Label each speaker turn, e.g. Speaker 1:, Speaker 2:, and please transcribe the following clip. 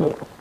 Speaker 1: Yeah.